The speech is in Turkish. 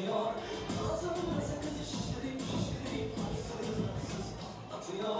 atıyor. Ağzımda sakızı şişirip şişirip Haksız haksız patlatıyor